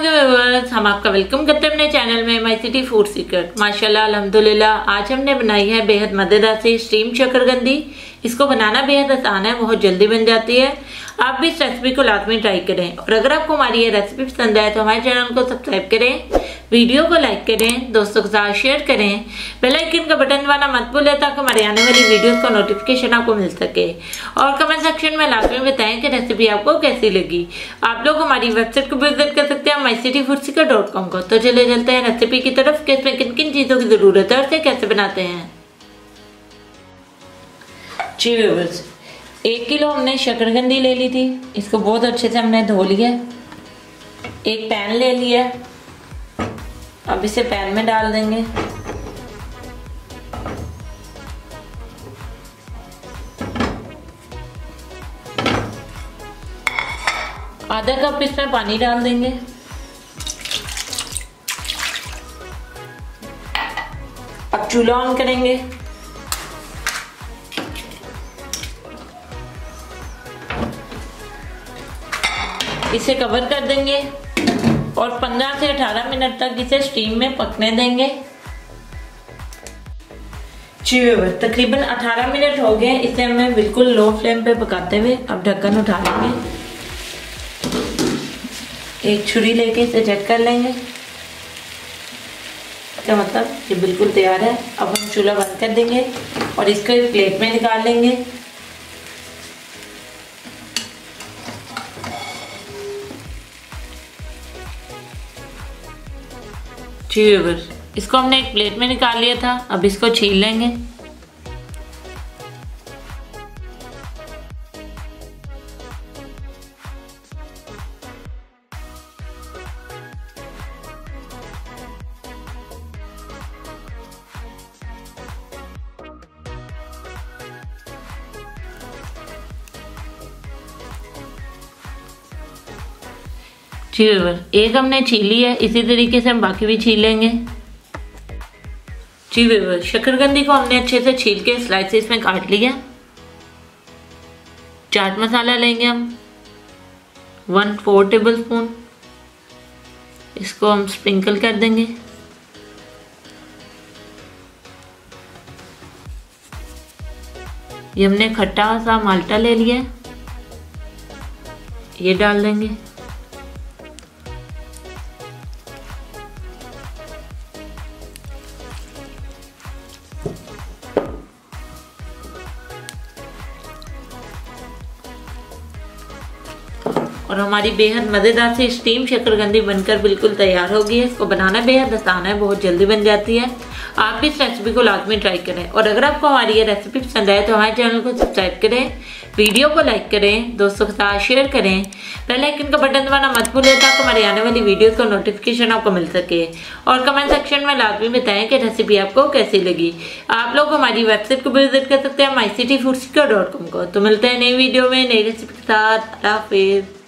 Viewers हम आपका welcome करते हैं अपने चैनल में माई सिटी फ़ूड सीक्रेट माशाल्लाह, अल्हम्दुलिल्लाह, आज हमने बनाई है बेहद मज़ेदार सी स्टीम शकरगंदी इसको बनाना बेहद आसान है, बहुत जल्दी बन जाती है। आप भी इस रेसिपी को लाजमी ट्राई करें। और अगर आपको हमारी ये रेसिपी पसंद आए तो हमारे चैनल को सब्सक्राइब करें। वीडियो को लाइक करें, दोस्तों के साथ शेयर करें। बेल आइकन का बटन दबाना मत भूलें ताकि हमारे आने वाली वीडियोस का नोटिफिकेशन आपको मिल सके। और कमेंट सेक्शन में लाजमी बताएँ कि रेसिपी आपको कैसी लगी। आप लोग हमारी वेबसाइट को विज़िट कर सकते हैं माई सिटी डॉट कॉम को। तो चले चलते हैं रेसिपी की तरफ़, कि इसमें किन किन चीज़ों की ज़रूरत है और कैसे बनाते हैं। जी व्यूवर्स एक किलो हमने शकरगंदी ले ली थी। इसको बहुत अच्छे से हमने धो लिया एक पैन ले लिया अब इसे पैन में डाल देंगे। आधा कप इसमें पानी डाल देंगे। अब चूल्हा ऑन करेंगे। इसे कवर कर देंगे। और 15 से 18 मिनट तक इसे स्टीम में पकने देंगे। तकरीबन 18 मिनट हो गए, इसे हमें बिल्कुल लो फ्लेम पे पकाते हुए अब ढक्कन उठा लेंगे। एक छुरी लेके इसे चेक कर लेंगे। इसका मतलब ये बिल्कुल तैयार है। अब हम चूल्हा बंद कर देंगे और इसको एक प्लेट में निकाल लेंगे। जी इसको हमने एक प्लेट में निकाल लिया था अब इसको छील लेंगे। जी एक हमने छीली है, इसी तरीके से हम बाकी भी छील लेंगे। जी वीवर शकरगंदी को हमने अच्छे से छील के स्लाइसिस में काट लिया। चाट मसाला लेंगे हम। वन फोर टेबल स्पून इसको हम स्प्रिंकल कर देंगे। ये हमने खट्टा सा माल्टा ले लिया ये डाल देंगे। और हमारी बेहद मज़ेदार सी स्टीम शकरगंदी बनकर बिल्कुल तैयार होगी है। इसको बनाना बेहद आसान है, बहुत जल्दी बन जाती है। आप भी इस रेसिपी को लाजमी ट्राई करें और अगर आपको हमारी ये रेसिपी पसंद आए तो हमारे चैनल को सब्सक्राइब करें वीडियो को लाइक करें, दोस्तों के साथ शेयर करें। पहले आइकन का बटन दबाना मत भूलें ताकि हमारी आने वाली वीडियोस का नोटिफिकेशन आपको मिल सके। और कमेंट सेक्शन में लाजमी बताएँ कि रेसिपी आपको कैसी लगी। आप लोग हमारी वेबसाइट को विज़िट कर सकते हैं माई सिटी फ़ूड को। तो मिलते हैं नई वीडियो में नई रेसिपी के साथ। हाफिज़।